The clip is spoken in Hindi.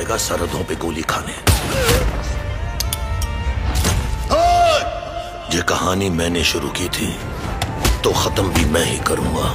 सरहदों पे गोली खाने। ये कहानी मैंने शुरू की थी तो खत्म भी मैं ही करूँगा।